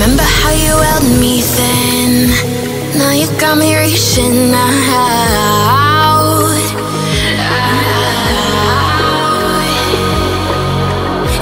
Remember how you held me then? Now you got me reaching